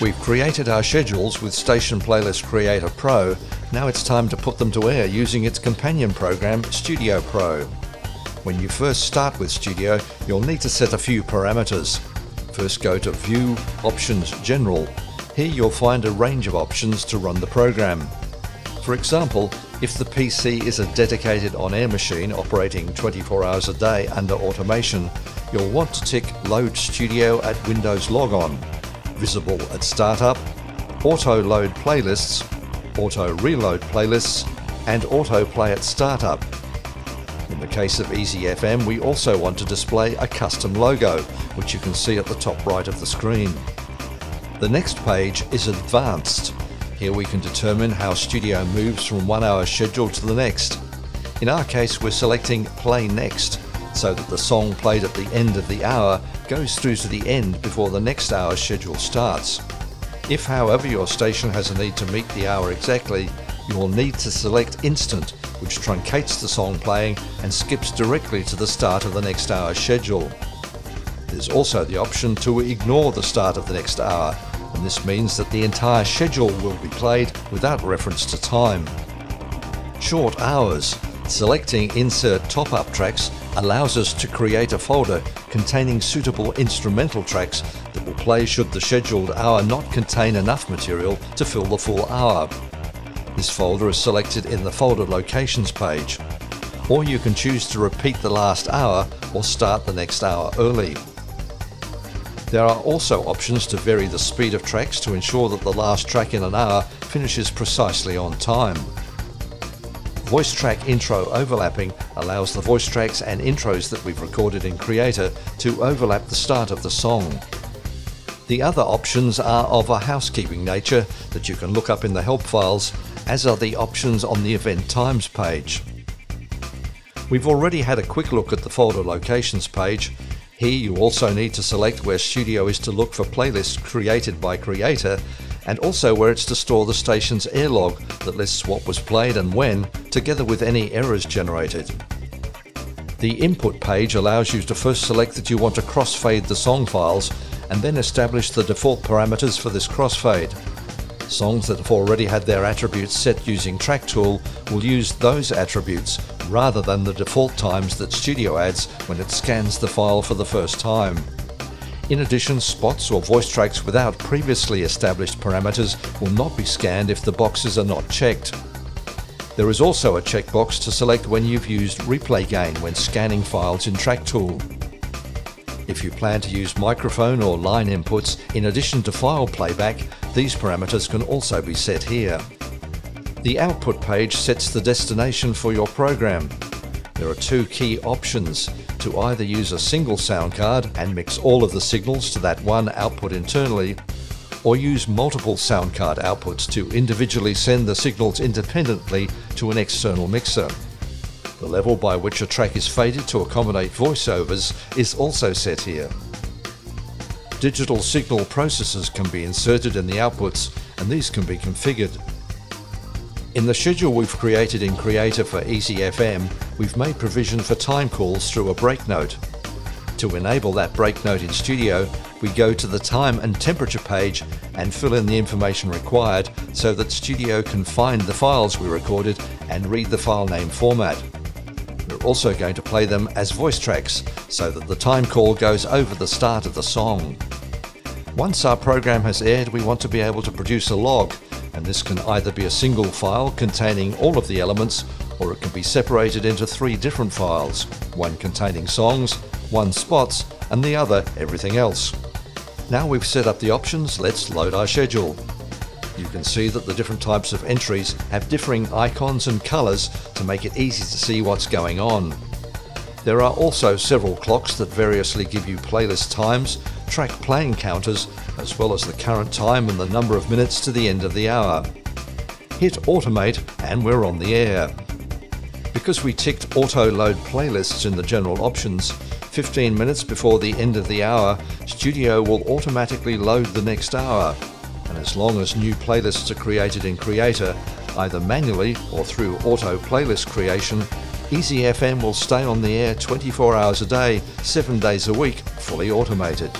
We've created our schedules with Station Playlist Creator Pro. Now it's time to put them to air using its companion program, Studio Pro. When you first start with Studio, you'll need to set a few parameters. First go to View, Options, General. Here you'll find a range of options to run the program. For example, if the PC is a dedicated on-air machine operating 24 hours a day under automation, you'll want to tick Load Studio at Windows Logon, Visible at Startup, Auto Load Playlists, Auto Reload Playlists, and Auto Play at Startup. In the case of Easy FM, we also want to display a custom logo, which you can see at the top right of the screen. The next page is Advanced, here we can determine how Studio moves from one hour schedule to the next. In our case, we're selecting Play Next, so that the song played at the end of the hour goes through to the end before the next hour's schedule starts. If, however, your station has a need to meet the hour exactly, you will need to select Instant, which truncates the song playing and skips directly to the start of the next hour's schedule. There's also the option to ignore the start of the next hour, and this means that the entire schedule will be played without reference to time. Short hours. Selecting Insert Top-Up Tracks allows us to create a folder containing suitable instrumental tracks that will play should the scheduled hour not contain enough material to fill the full hour. This folder is selected in the Folder Locations page. Or you can choose to repeat the last hour or start the next hour early. There are also options to vary the speed of tracks to ensure that the last track in an hour finishes precisely on time. Voice track intro overlapping allows the voice tracks and intros that we've recorded in Creator to overlap the start of the song. The other options are of a housekeeping nature that you can look up in the help files, as are the options on the Event Times page. We've already had a quick look at the folder locations page here you also need to select where Studio is to look for playlists created by Creator and also where it's to store the station's air log that lists what was played and when, together with any errors generated. The input page allows you to first select that you want to crossfade the song files and then establish the default parameters for this crossfade. Songs that have already had their attributes set using Track Tool will use those attributes rather than the default times that Studio adds when it scans the file for the first time. In addition, spots or voice tracks without previously established parameters will not be scanned if the boxes are not checked. There is also a checkbox to select when you've used replay gain when scanning files in Track Tool. If you plan to use microphone or line inputs in addition to file playback, these parameters can also be set here. The output page sets the destination for your program. There are two key options to either use a single sound card and mix all of the signals to that one output internally, or use multiple sound card outputs to individually send the signals independently to an external mixer. The level by which a track is faded to accommodate voiceovers is also set here. Digital signal processors can be inserted in the outputs and these can be configured. In the schedule we've created in Creator for Easy FM, we've made provision for time calls through a break note. To enable that break note in Studio, we go to the time and temperature page and fill in the information required so that Studio can find the files we recorded and read the file name format. We're also going to play them as voice tracks so that the time call goes over the start of the song. Once our program has aired, we want to be able to produce a log, and this can either be a single file containing all of the elements, or it can be separated into three different files, one containing songs, one spots, and the other everything else. Now we've set up the options, let's load our schedule. You can see that the different types of entries have differing icons and colours to make it easy to see what's going on. There are also several clocks that variously give you playlist times, track playing counters, as well as the current time and the number of minutes to the end of the hour. Hit Automate and we're on the air. Because we ticked Auto Load Playlists in the general options, 15 minutes before the end of the hour, Studio will automatically load the next hour and as long as new playlists are created in Creator, either manually or through auto playlist creation, Easy FM will stay on the air 24 hours a day, 7 days a week, fully automated.